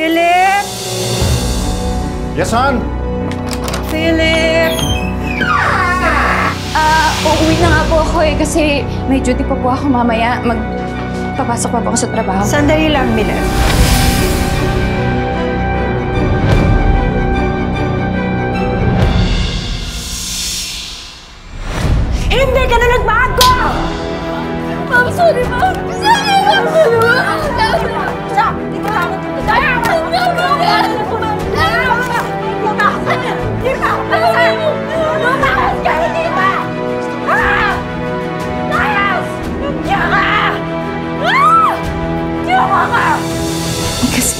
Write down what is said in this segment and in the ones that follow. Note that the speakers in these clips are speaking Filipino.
Philip! Yes, hon? Philip! Ah, uuwi na nga po ako eh kasi may duty pa po ako mamaya. Magpapasok pa po ako sa trabaho. Sandali lang, Miller. Hindi ka na nagbago! Ma'am, sorry, ma'am. Sorry, ma'am.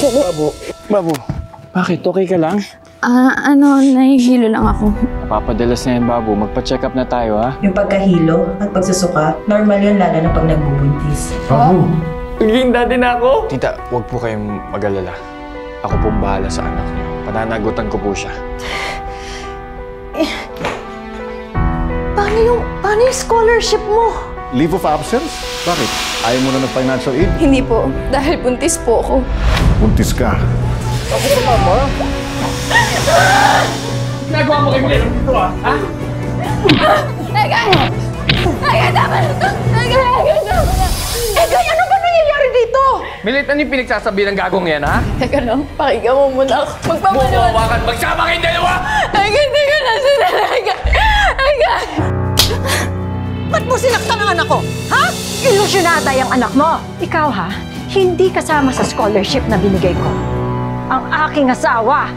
Kasi, Babu, babu. Bakit? Okay ka lang? ah, ano, nahihilo lang ako. Napapadalas na yan, babu. Magpa-check up na tayo, ha? Yung pagkahilo at pagsusuka, normal yun lalo na pag nagbubuntis. Babu. Naging daddy na ako! Tita, huwag po kayong mag-alala. Ako pong bahala sa anak niyo. Pananagutan ko po siya. Paano yung, paano yung scholarship mo? Leave of absence? Bakit? Ayaw mo na ng financial aid? Hindi po, dahil buntis po ako. Buntis ka. Teka! Teka, tama na to! Teka, teka, tama na! Eh, ganyan ano ba nangyayari dito? Milit, ano yung pinagsasabi ng gagong yan, ha? Teka lang, pakinggan mo muna ako. Magpapanood. Bumawakan, magsama kayong dalawa! Teka, teka lang sila. Teka, Ilusyonada yung anak mo. Ikaw ha, hindi kasama sa scholarship na binigay ko. Ang aking asawa.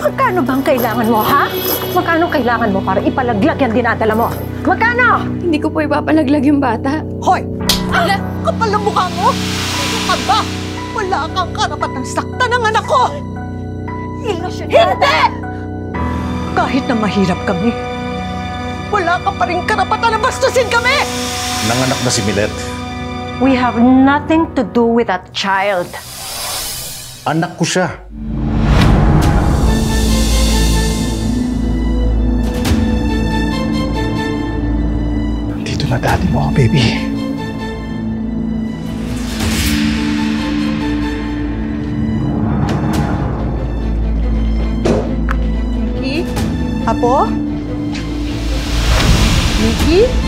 Magkano bang kailangan mo, ha? Magkano kailangan mo para ipalaglag yung dinadala mo? Magkano? Hindi ko po ipapalaglag yung bata. Hoy! Ah, kapal ang mukha mo! Ano ka ba? Wala kang karapatang saktan ng anak ko! Hindi! Kahit na mahirap kami, wala ka pa rin karapatan na bastusin kami! Nanganak na si Milet. We have nothing to do with that child. Anak ko siya. Dito na daddy mo, baby. Nikki? Apo? Nikki?